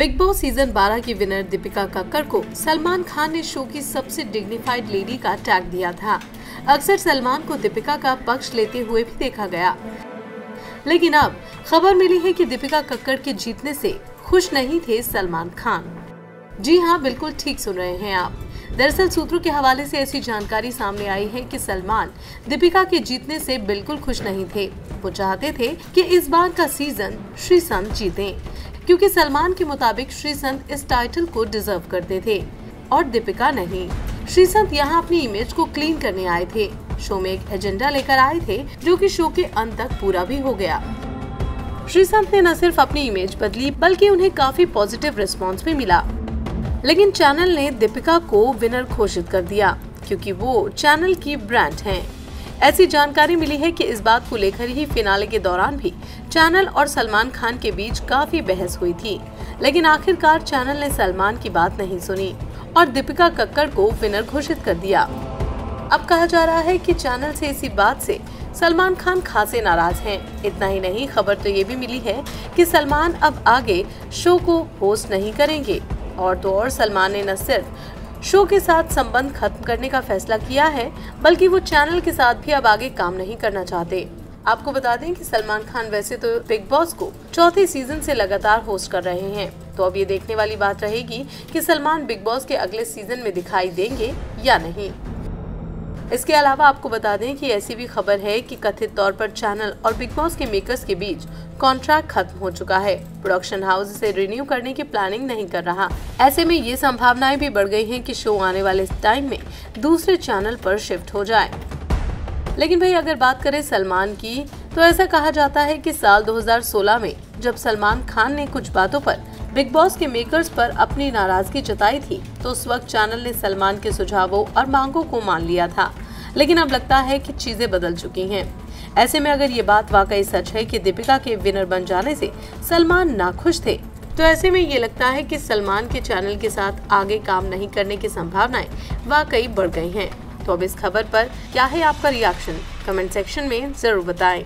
Big boss season 12 की winner Deepika Kakkar को सलमान खान ने शो की सबसे डिग्निफाइड लेडी का टैग दिया था। अक्सर सलमान को दीपिका का पक्ष लेते हुए भी देखा गया। लेकिन अब खबर मिली है कि दीपिका कक्कर के जीतने से खुश नहीं थे सलमान खान। जी हाँ बिल्कुल ठीक सुन रहे हैं आप। दरअसल सूत्रों के हवाले से ऐसी जानकारी सामने आई है कि सलमान दीपिका के जीतने से बिल्कुल खुश नहीं थे। वो चाहते थे कि इस बार का सीज़न श्रीसंत जीते। क्योंकि सलमान के मुताबिक श्रीसंत इस टाइटल को डिजर्व करते थे। और दीपिका नहीं। श्रीसंत यहाँ अपनी इमेज को क्लीन करने आए थे। शो में एक एजेंडा लेकर आए थे, जो कि शो के अंत तक पूरा भी हो गया। श्रीसंत ने न सिर्फ़ अपनी इमेज बदली, बल्कि उन्हें काफ़ी पॉजिटिव रिस्पॉन्स भी मिला। लेकिन चैनल ने दीपिका को विनर घोषित कर दिया, क्योंकि वो चैनल की ब्रांड हैं। ऐसी जानकारी मिली है कि इस बात को लेकर ही फिनाले के दौरान भी चैनल और सलमान खान के बीच काफ़ी बहस हुई थी, लेकिन आखिरकार चैनल ने सलमान की बात नहीं सुनी और दीपिका कक्कड़ को विनर घोषित कर दिया। अब कहा जा रहा है कि चैनल से इसी बात से सलमान खान खासे नाराज़ हैं। इतना ही नहीं, खबर तो ये भी मिली है कि सलमान अब आगे शो को होस्ट नहीं करेंगे। और तो और सलमान ने न सिर्फ़ शो के साथ संबंध खत्म करने का फैसला किया है, बल्कि वो चैनल के साथ भी अब आगे काम नहीं करना चाहते। आपको बता दें कि सलमान खान वैसे तो बिग बॉस को चौथे सीज़न से लगातार होस्ट कर रहे हैं। तो अब ये देखने वाली बात रहेगी कि सलमान बिग बॉस के अगले सीज़न में दिखाई देंगे या नहीं। इसके अलावा आपको बता दें कि ऐसी भी खबर है कि कथित तौर पर चैनल और बिग बॉस के मेकर्स के बीच कॉन्ट्रैक्ट खत्म हो चुका है। प्रोडक्शन हाउस इसे रिन्यू करने की प्लानिंग नहीं कर रहा। ऐसे में ये संभावनाएँ भी बढ़ गई हैं कि शो आने वाले टाइम में दूसरे चैनल पर शिफ्ट हो जाए। लेकिन भाई, अगर बात करें सलमान की तो ऐसा कहा जाता है कि साल 2016 में, जब सलमान खान ने कुछ बातों पर बिग बॉस के मेकर्स पर अपनी नाराज़गी जताई थी तो उस वक्त चैनल ने सलमान के सुझावों और मांगों को मान लिया था। लेकिन अब लगता है कि चीज़ें बदल चुकी हैं। ऐसे में अगर ये बात वाकई सच है कि दीपिका के विनर बन जाने से सलमान नाखुश थे तो ऐसे में ये लगता है कि सलमान के चैनल के साथ आगे काम नहीं करने की संभावनाएँ वाकई बढ़ गई हैं। तो अब इस खबर पर क्या है आपका रिएक्शन कमेंट सेक्शन में ज़रूर बताएँ।